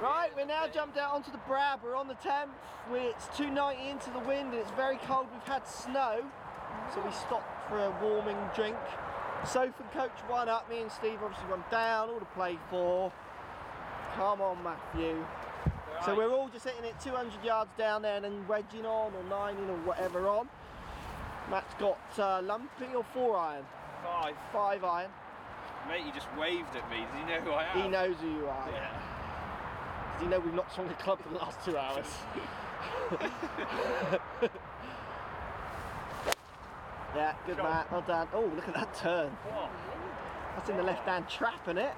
Right, we're now jumped out onto the Brab. We're on the 10th. We, it's 290 into the wind and it's very cold. We've had snow, so we stopped for a warming drink. Sofa and coach one up. Me and Steve obviously went down. All to play for. Come on, Matthew. So we're all just hitting it 200 yards down there and then wedging on or nining or whatever on. Matt's got uh, lumpy or four iron? Five. Five iron. Mate, he just waved at me. Does he know who I am? He knows who you are. Yeah. Does he know we've not swung a club for the last two hours? yeah, good Go. man. Well done. Oh, look at that turn. What? That's in the left hand trap, isn't it?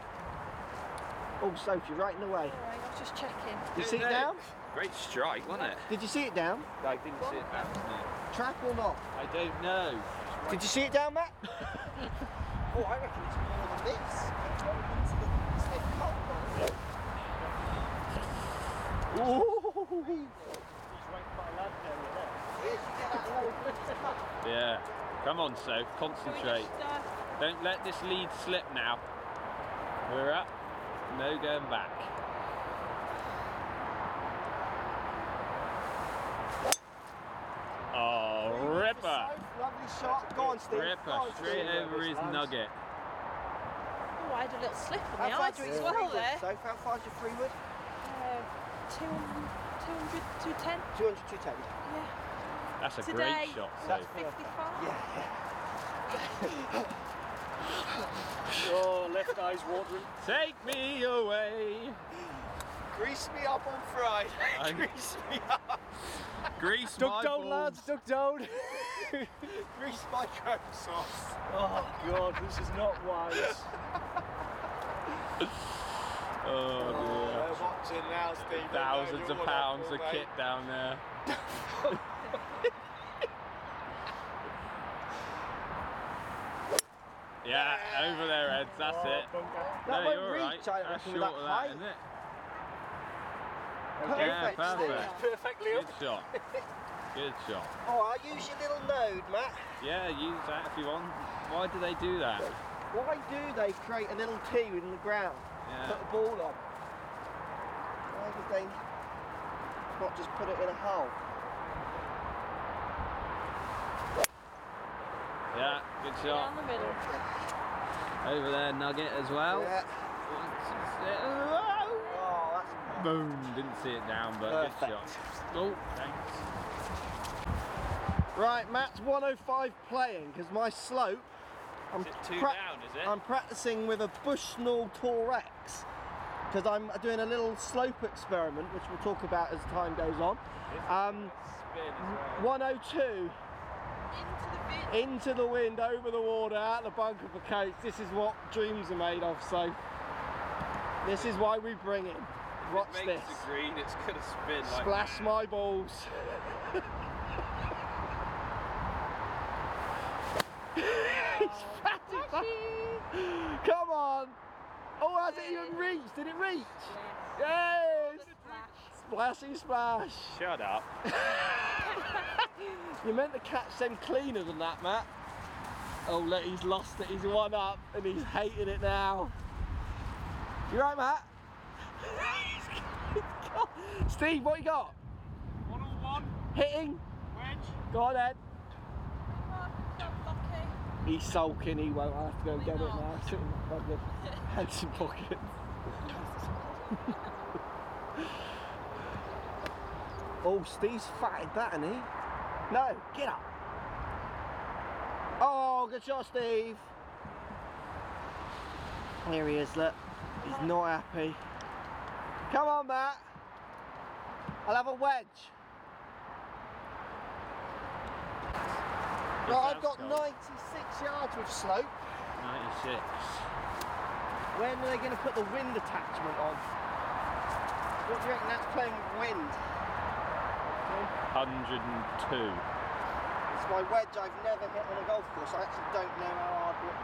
Oh, Sophie, right in the way. Alright, I was just checking. Did you see it down? Great strike, wasn't it? Did you see it down? I didn't see it down. Trap or not? I don't know. Did you see it down, Matt? oh, I reckon it's more than this. It's gone into the stiff cold. Ooh. Yeah. Come on, so Concentrate. Don't let this lead slip now. We're up. No going back. Oh, ripper! Lovely shot. Go on, Steve. Ripper, on, straight Steve. over his nugget. oh, I had a little slip on How the far artery is as your well freewood, there. Soph? How far's your freewood? Uh, 200, 200, 210. 200, 210. Yeah. That's a Today, great shot, That's Soph. 55. Oh, left eye's watering. Take me away. Grease me up on Friday. Grease me up. Grease Duck my down, balls. lads. Duck down. Grease my chrome sauce. Oh God, this is not wise. Oh, oh dear. We're watching now, Steve. Thousands of pounds of kit down there. yeah, over there, Eds. That's oh, it. That no, won't you're reach, right. I That's reckon, with short that of height. that, isn't it? Perfect, Yeah, perfect. Steve. Perfectly Good shot. Good shot. Oh, I'll use your little node, Matt. Yeah, use that if you want. Why do they do that? Why do they create a little T in the ground? Put Yeah. a ball on. Why would they not just put it in a hole? Yeah, good Down shot. the middle. Over there, Nugget as well. Yeah. That's Boom. Didn't see it down, but good shot. Oh, thanks. Right, Matt's 105 playing because my slope. I'm, Is it two pra- down, is it? I'm practicing with a Bushnell Tour X because I'm doing a little slope experiment, which we'll talk about as time goes on. Um, Spin as well. 102 Into the bin. into the wind, over the water, out the bunker for coach. This is what dreams are made of. So this is why we bring him. Watch it makes this. the green, it's gonna spin like Splash my balls. He's fatty. Come on. Oh, has it even reached? Did it reach? Yes. Splashy splash. Shut up. You meant to catch them cleaner than that, Matt. Oh, look, he's lost it. He's one up and he's hating it now. You right, Matt? Steve, what you got? One on one, Hitting? wedge. Go on, Ed. Oh. He's sulking, he won't. I have to go and Why get it not? now. Sit in my fucking hands and pockets. oh, Steve's fatted that, isn't he? No, get up. Oh, good shot, Steve. Here he is, look. He's not happy. Come on, Matt. I'll have a wedge. Right, I've got 96 yards with slope. 96. When are they going to put the wind attachment on? What do you reckon that's playing with wind? 102. It's my wedge I've never hit on a golf course. I actually don't know how hard it.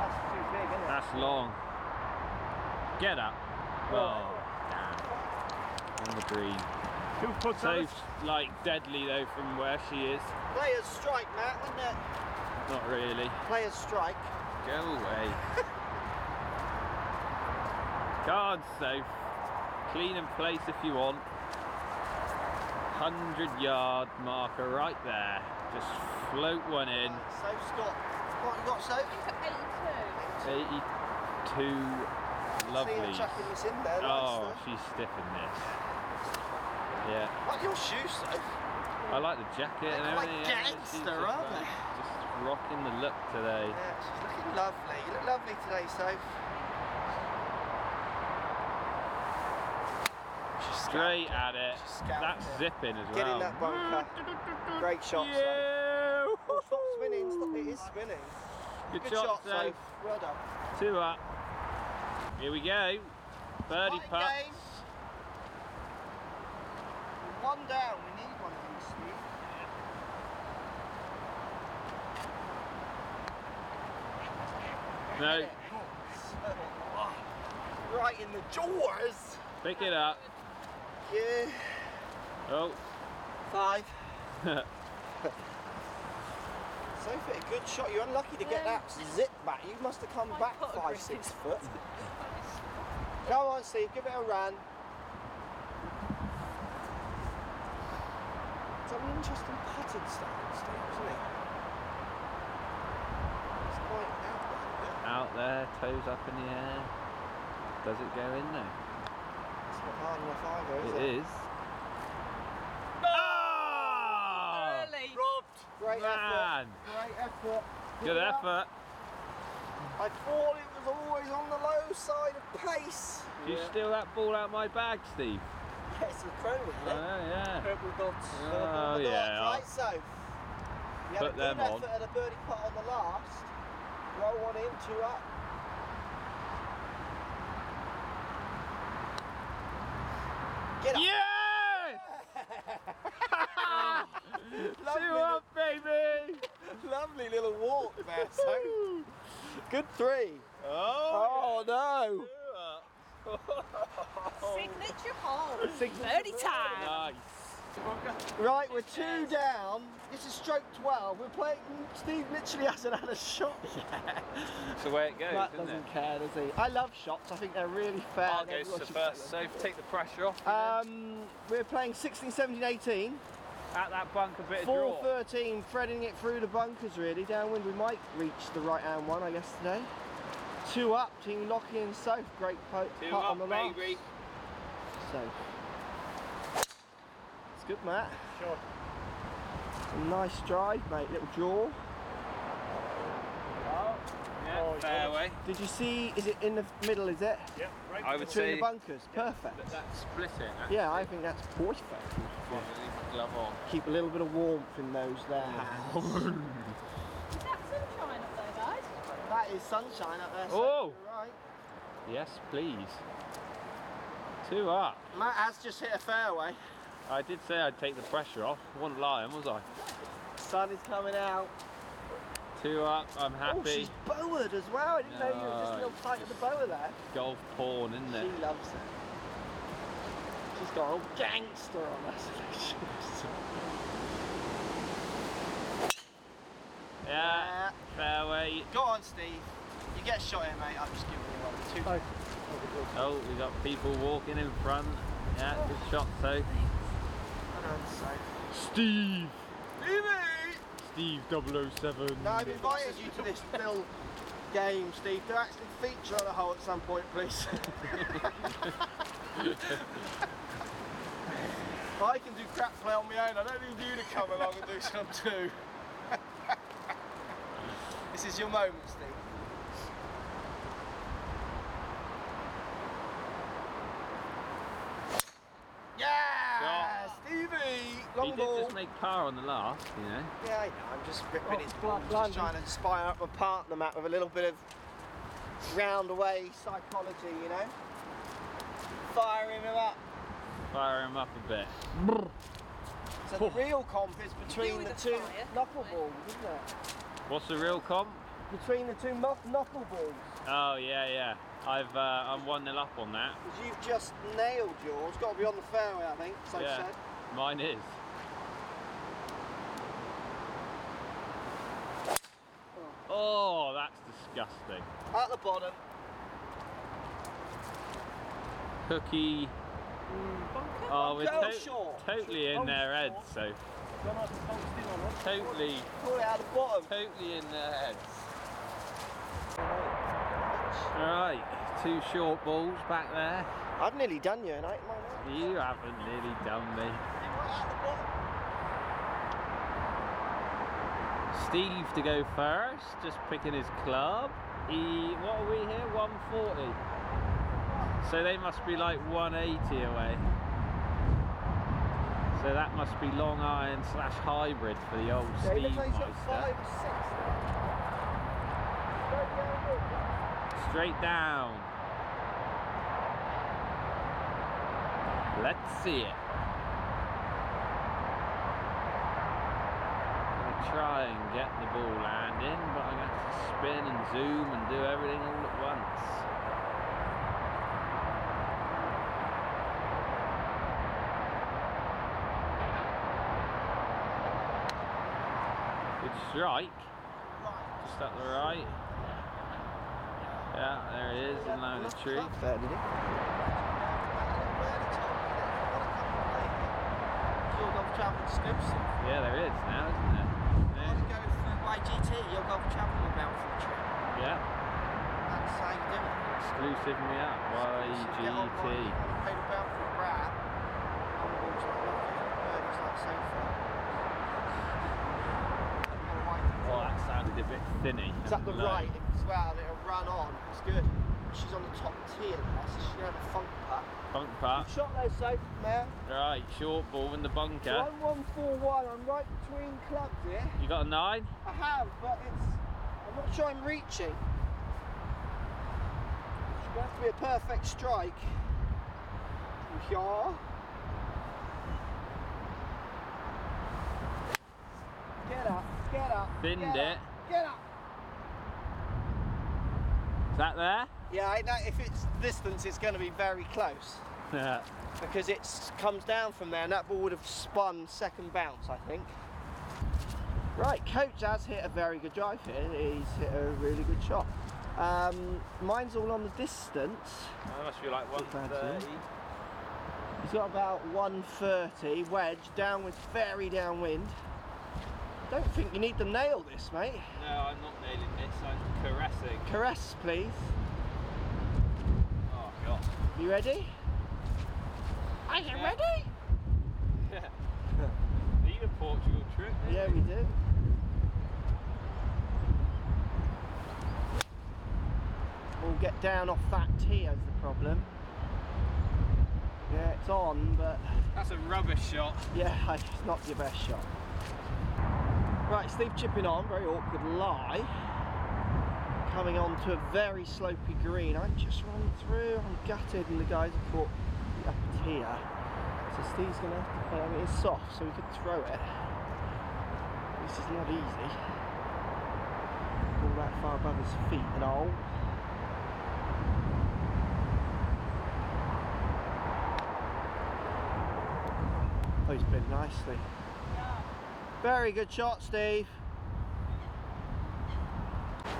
That's too big, isn't it? That's long. Get up. Oh, damn. On the green. Two putts So, on like, deadly though from where she is. Players strike, Matt, wouldn't it? Not really. Players strike. Go away. Guard safe. Clean and place if you want. 100 yard marker right there. Just float one in. So Scott, what you got, so? 82. 82. Lovely. her chucking this in there. Oh, she's stiffing this. Yeah. Like your shoes, though. I like the jacket and They're like everything. yeah, she's gangster, just, aren't like, they? Just rocking the look today. Yeah, she's looking lovely. You look lovely today, Soph. Straight at it. That's it. zipping as Get well. in that bunker. Great shot, Soph. Yeah. Oh, stop spinning. Stop. It is spinning. Good, Good shot, shot, Soph. Soph. Well done. Two up. Here we go. Birdie Fighting putt. One down. We need one of these, Steve. No, Right in the jaws. pick it up. Yeah. Oh. Five. Sophie, a good shot. You're unlucky to get that zip back. You must have come My back five, six is- foot. Go on, Steve. Give it a run. It's an interesting putting style, Steve, isn't it? It's quite out there. isn't it? out there, toes up in the air. Does it go in there? It's not hard enough either, is it? It is. Ah! Early. Great effort. Great effort. good Yeah. effort. I thought it was always on the low side of pace. Did you steal that ball out my bag, Steve? Yeah, it's incredible, Oh, isn't it? Oh, yeah. Purple dots. Oh, Purple dots, yeah. Right, so you had Put a good them on. effort at a birdie putt on the last. Roll one in, two up. Get up. Yes! Two Lovely, up, baby! lovely little walk there, so good three. Oh, Oh no! Signature hole. Birdie time. Nice. Right, we're two down. This is stroke 12. We're playing. Steve literally hasn't had a shot yet. That's the way it goes, Matt doesn't it? care, does he? I love shots. I think they're really fair. I'll and go everyone to should first, play so take the pressure off. Um, we're playing 16, 17, 18. At that bunk, a bit of 4 draw. 13, threading it through the bunkers really. Downwind, we might reach the right hand one, I guess, today. Two up, Team Lockey and Soph. Great po- Two putt on up, the last. baby. So. It's good, Matt. Sure. Nice drive, mate. Little jaw. Oh, yeah, Oh, fairway. Did you see? Is it in the middle? Is it Yeah, right. I would between say the bunkers? Perfect. that, that's splitting. Yeah, I think that's perfect. Leave my glove on. Keep a little bit of warmth in those there hands. Is that sunshine up there, guys? That is sunshine up there. so Oh. Right. Yes, please. Two up. Matt has just hit a fairway. I did say I'd take the pressure off. Wasn't lying, was I? Sun is coming out. Two up. I'm happy. Oh, happy. she's bowered as well. I didn't know you were just a little tight at the bower there. Golf porn, isn't it? She loves it. She's got a gangster on her. so Yeah. Fairway. Go on, Steve. You get a shot in, mate. I'm just giving you one. Two. Hi. Oh, we got people walking in front. Yeah, good shot, so. Well done, Soph. Steve. Stevie! Steve 007. No, I've invited you to this little game, Steve. To actually feature on a hole at some point, please. I can do crap play on my own. I don't need you to come along and do some too. This is your moment, Steve. Yeah, Stevie. Long he ball. did just make par on the last, you know. Yeah, I know. I'm just ripping his Oh, ball. Just London. trying to inspire up my partner, Matt, with a little bit of round away psychology, you know? Firing him up. Fire him up a bit. So the real comp is between the the two fire. knuckleballs, isn't it? What's the real comp? Between the two knuck- knuckleballs. Oh yeah, yeah. I've uh, I'm one nil up on that. You've just nailed yours. Got to be on the fairway, I think. So Yeah. said. Mine is. Oh, that's disgusting. At the bottom. Cookie. Bunker? Oh, we're to- short. totally in Short. their heads, so totally, Pull it out the bottom. totally in their heads. Right, two short balls back there. I've nearly done you, and I. You haven't nearly done me. Right at the bottom. Steve to go first, just picking his club. He, what are we here? 140. So they must be like 180 away. So that must be long iron slash hybrid for the old Yeah, Steve Meister. five or six. Straight down, look. Straight down. Let's see it. Try and get the ball landing, but I'm gonna have to spin and zoom and do everything all at once. Good strike. Just up the right. Yeah, there it is, in line with the tree. Fair, did he? Your golf travel exclusive. Yeah, there is now, isn't there? Yeah. want to go through YGT, your golf travel about for the trip. yeah. That's how you do it. Exclusive me up. Exclusive, get YGT. one, Pay the bell for grab. On the balls like lucky, birdies like safer. Oh, a bit thinny. It's at the low. right as well, it'll run on. It's good. She's on the top tier there, so to have a funk. Bunk putt. Shot there. Right, short ball in the bunker. 1141, I'm right between clubs here. You got a nine? I have, but it's. I'm not sure I'm reaching. It's going to have to be a perfect strike. Yeah. Get up, get up. Thinned get it. Up, get up. Is that there? Yeah, I know if it's distance, it's going to be very close Yeah. because it comes down from there, and that ball would have spun second bounce, I think. Right, coach has hit a very good drive here. He's hit a really good shot. Um, mine's all on the distance. That must be like 130. He's got about 130 wedge downwards, very downwind. I don't think you need to nail this, mate. No, I'm not nailing this. I'm caressing. Caress, please. Oh, God. You ready? Are you Yeah. ready? Yeah. Need a Portugal trip? Yeah, eh? we do. We'll get down off that tee as the problem. Yeah, it's on, but That's a rubbish shot. yeah, it's not your best shot. Right, Steve chipping on, very awkward lie. Coming on to a very slopey green. I just run through, I'm gutted, and the guys have caught upper tier. So Steve's gonna have to play. I mean, it's soft, so we could throw it. This is not easy. All that far above his feet and all. Oh, he's been nicely. Very good shot, Steve.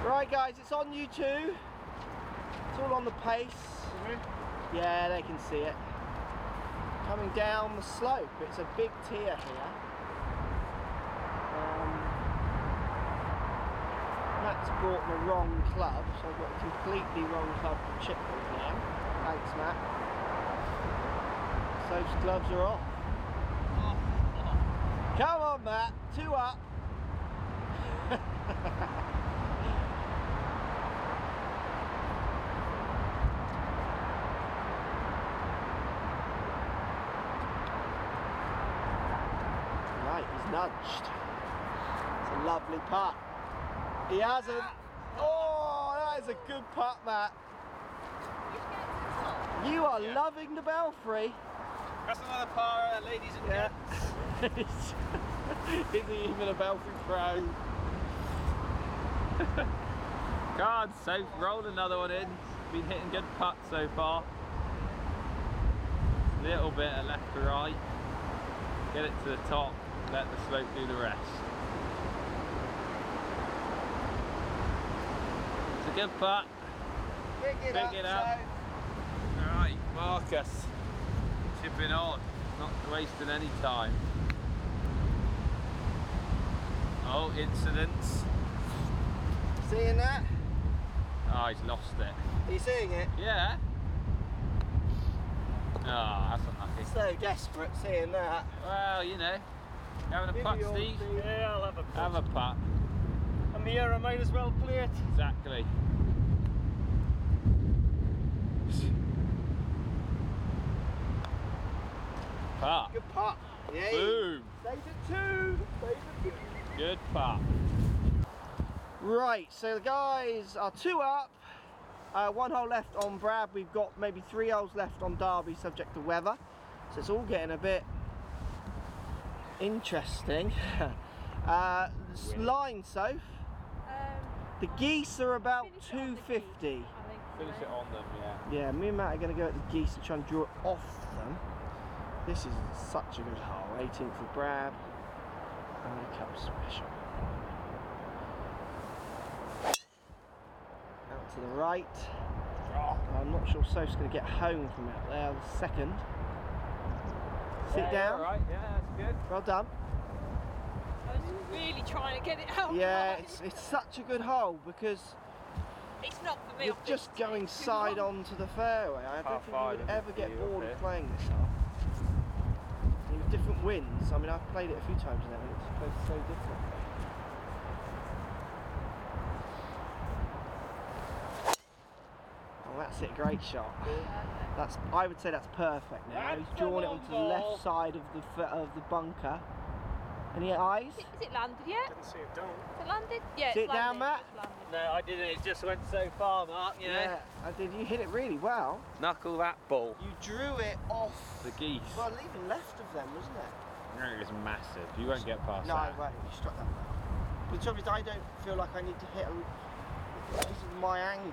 Right, guys, it's on you two. It's all on the pace. Yeah, they can see it. Coming down the slope. It's a big tier here. Um, Matt's brought the wrong club, so I've got a completely wrong club to chip with now. Thanks, Matt. Those gloves are off. Come on, Matt. Two up. Right, he's nudged. It's a lovely putt. He hasn't. Oh, that is a good putt, Matt. You are loving the belfry. That's another par, uh, ladies and Yeah. gents. Is he even a belfry pro? God, so rolled another one in. Been hitting good putts so far. Little bit of left to right. Get it to the top, let the slope do the rest. It's a good putt. Pick it Pick up, it up. Marcus. Chipping on, not wasting any time. Oh, incidents. Seeing that? Oh, he's lost it. Are you seeing it? Yeah. Oh, that's unlucky. So desperate seeing that. Well, you know. Having a Give putt, Steve? Steve. Yeah, I'll have a Have a putt. And the air I might as well play it. Exactly. Putt. Good putt. Yeah. Boom. Stays at two. Stays at two. Good putt. Right, so the guys are two up. Uh, one hole left on Brab. We've got maybe three holes left on Derby, subject to weather. So it's all getting a bit interesting. uh, line, so Um, the geese are about finish it on the 250. Finish it on them, yeah. Yeah, me and Matt are going to go at the geese and try and draw it off them. This is such a good hole. 18th for Brab. And a cup special. Out to the right. I'm not sure Soph's going to get home from out there. The second. Sit down. Alright, yeah, that's good. Well done. I was really trying to get it out. Yeah, right. it's, it's such a good hole because It's not for me. you're just going tee. Side on to the fairway. I don't think you would ever get bored of playing this hole. With different winds, I mean, I've played it a few times now and it's so different. Oh, that's it, great shot. That's, I would say that's perfect now. That's He's drawn it long onto the left side of the of the bunker. Any eyes? Is it, is it landed yet? Didn't see it down. Is it landed? Yeah, Sit it's down. Matt. No, I didn't. It just went so far, Mark, you know. Yeah, I did. You hit it really well. Knuckle that ball. You drew it off. The geese. Well, even left of them, wasn't it? It was massive. You won't get past No, that. right, you struck that well. But the trouble is, I don't feel like I need to hit a. This is my angle.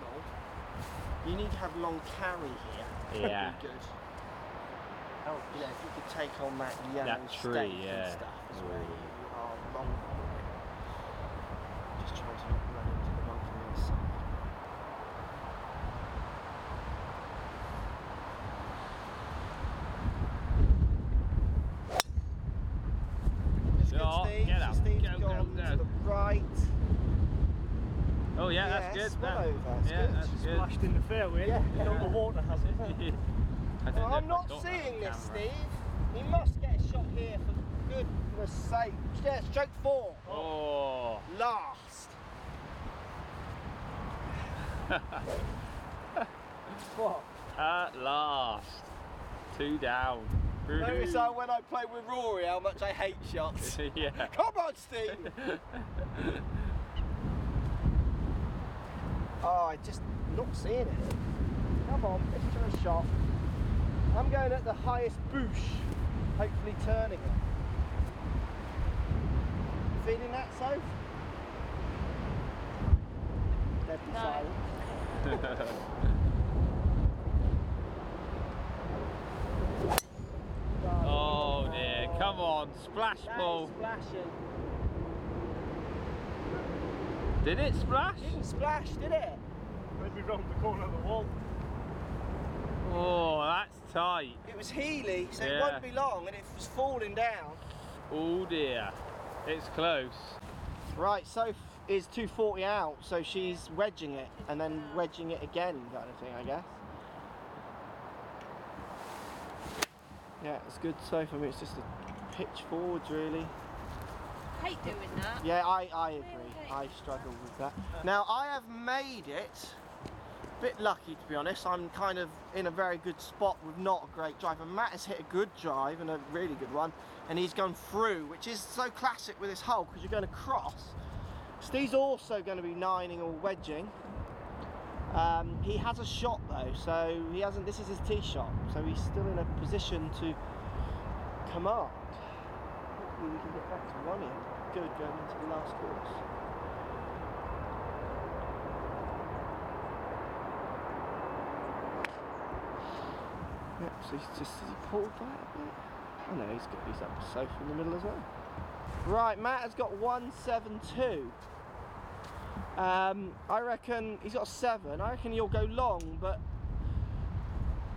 You need to have long carry here. Yeah. Be good. Oh, you know, if you could take on that yellow That tree, yeah. and stuff, is where Ooh. you are long for it. Just trying to not run into the one from the other side. It's good, Shot, Steve. get So up, Steve's go, go, gone go. to the right. Oh yeah, Yeah, that's good. spot That- over, that's yeah, good. that's good. Splashed in the fairway. Yeah. Not the water has it. I don't Well, I'm not seeing this, camera. Steve. He must get a shot here for goodness sake. Yeah, stroke four. Oh. Last. what? At last. Two down. Notice how when I play with Rory how much I hate shots. yeah. Come on, Steve! oh, I just not seeing it. Come on, picture a shot. I'm going at the highest boosh, hopefully turning it. Feeling that, Soph? Deadly No. silence. oh dear. Come on. Splash That is ball. splashing. Did it splash? Didn't splash, did it? Maybe round the corner of the wall. Oh, that's tight. It was Healy, so it won't be long, and it was falling down. Oh dear. It's close. Right, Soph is 240 out, so she's wedging it and then wedging it again, kind of thing, I guess. Yeah, it's good, Soph. I mean, it's just a pitch forwards, really. I hate doing that. Yeah, I, I agree. I struggle with that. Uh. Now, I have made it a bit lucky, to be honest. I'm kind of in a very good spot with not a great drive. And Matt has hit a good drive and a really good one. And he's gone through, which is so classic with this hole because you're going to cross. Steve's also going to be nining or wedging. Um, he has a shot though, so he hasn't. This is his tee shot, so he's still in a position to command. Hopefully, we can get back to one here. Good going into the last course. Yep, so he's just has he pulled that a bit. Oh no, he's good. He's up safe in the middle as well. Right, Matt has got 172. Um, I reckon he's got a seven. I reckon you'll go long, but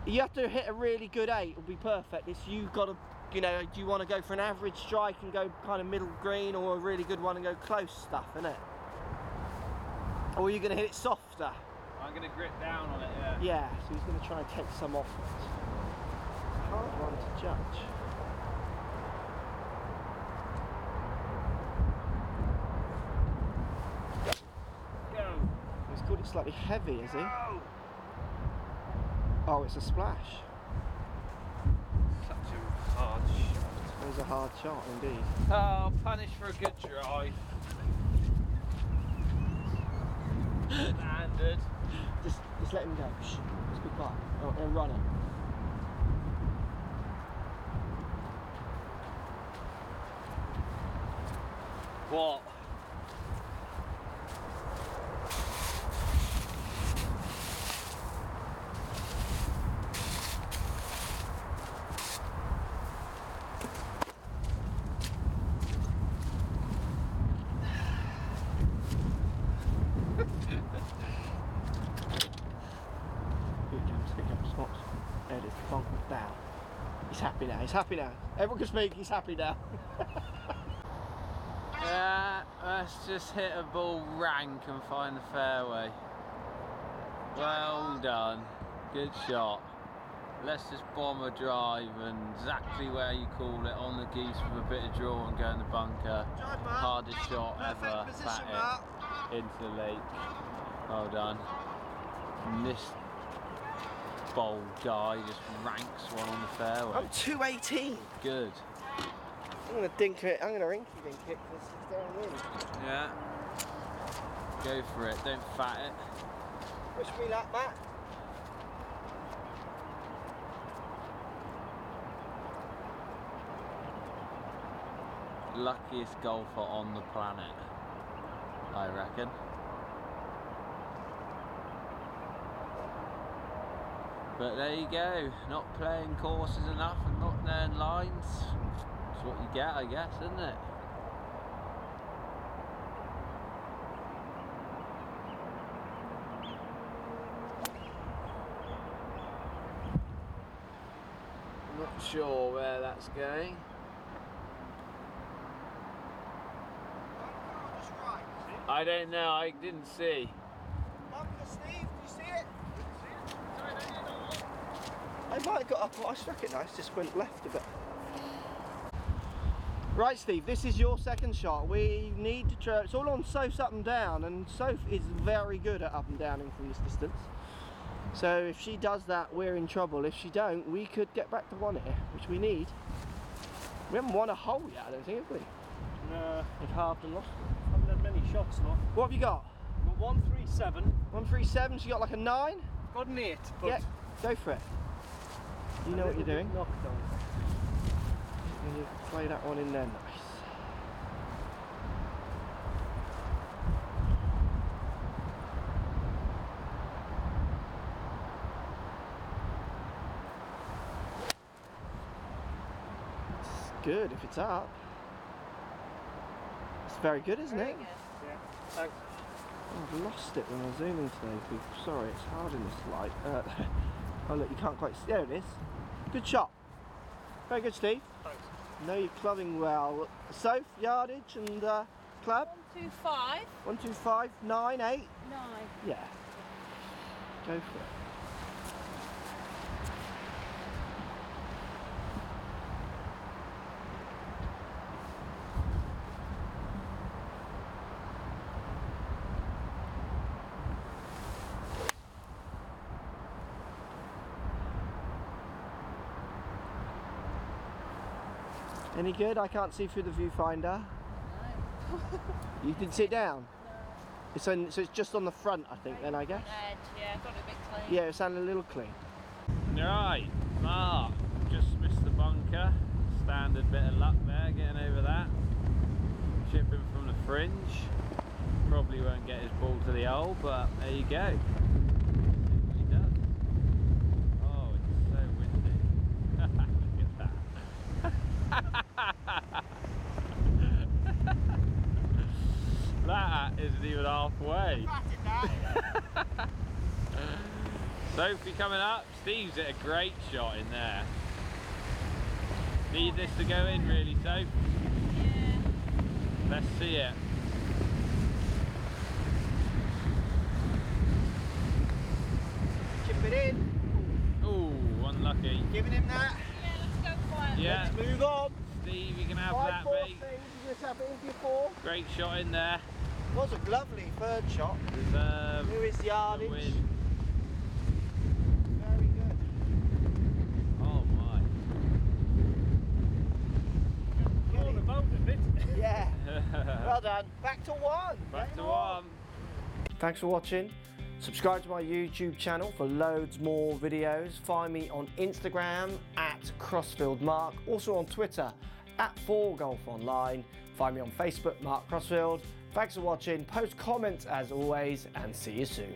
you have to hit a really good eight. It'll be perfect. It's you got to, you know, do you want to go for an average strike and go kind of middle green, or a really good one and go close stuff, innit? Or are you going to hit it softer? I'm gonna grip down on it. Yeah. Yeah, so he's going to try and take some off it. Hard one to judge. Go. He's called it slightly heavy, is he? Go. Oh, it's a splash. Such a hard shot. It was a hard shot indeed. Oh, punish for a good drive. Standard. Just, just let him go. Shh. Just be quiet. Oh, and run it. What? Here he comes. Here he comes. Watch. There it is. Bonk down. He's happy now. He's happy now. Everyone can speak. He's happy now. let's just hit a ball rank and find the fairway. Well done. Good shot. Let's just bomb a drive and exactly where you call it on the geese with a bit of draw and go in the bunker. Hardest shot ever. Into the lake. Well done. And this bold guy just ranks one on the fairway. I'm 218. Good. I'm gonna dink it. I'm gonna rinky dink it because it's downwind. Yeah. Go for it. Don't fat it. Wish me luck, Matt. luckiest golfer on the planet, I reckon. But there you go, not playing courses enough and not knowing lines. It's what you get, I guess, isn't it? Not sure where that's going. I don't know, I didn't see. I might have got up. I struck it nice. Just went left a bit. Right, Steve. This is your second shot. We need to try. It's all on Soph's up and down, and Soph is very good at up and downing from this distance. So if she does that, we're in trouble. If she don't, we could get back to one here, which we need. We haven't won a hole yet, I don't think, have we? No, We've halved and lost. haven't had many shots, no. What have you got? Got one three seven. One three seven. She got like a nine. Got an eight, but Yeah, go for it. You know what you're doing. knocked down. And you play that one in there, nice. It's good if it's up. It's very good, isn't Very it? good. Yeah. Thanks. Oh, I've lost it when I was zooming today. people. Sorry, it's hard in this light. Uh, oh look, you can't quite see. There it is. Good shot. Very good, Steve. Thanks. No, you're clubbing well. Soph, yardage and uh, club. One, two, five, One, two, five, nine, eight. nine. Yeah. Go for it. Any good? I can't see through the viewfinder. You did sit down? No. It's on, so it's just on the front, I think, then I guess. Edge, yeah, got it a bit clean. Yeah, it sounded a little clean. Right, Mark, just missed the bunker. Standard bit of luck there, getting over that. Chipping from the fringe. Probably won't get his ball to the hole, but there you go. See what he does. Oh, it's so windy. Look at that. that isn't even halfway. Sophie coming up. Steve's at a great shot in there. Need this to go in really, Soph? Yeah. Let's see it. Chip it in. Ooh, unlucky. Giving him that. Yeah, let's go quietly. Yeah, Let's move on. Steve, you can have Five, that, four mate. things. You just have it in for your four. Great shot in there. Was a lovely third shot. Deserve Here is the the yardage. Very good. Oh my. You're about a bit. Yeah. well done. Back to one. Back Game to on. one. Thanks for watching. Subscribe to my YouTube channel for loads more videos. Find me on Instagram at Crossfield Mark, also on Twitter at 4Golf Online. Find me on Facebook, Mark Crossfield. Thanks for watching. Post comments as always, and see you soon.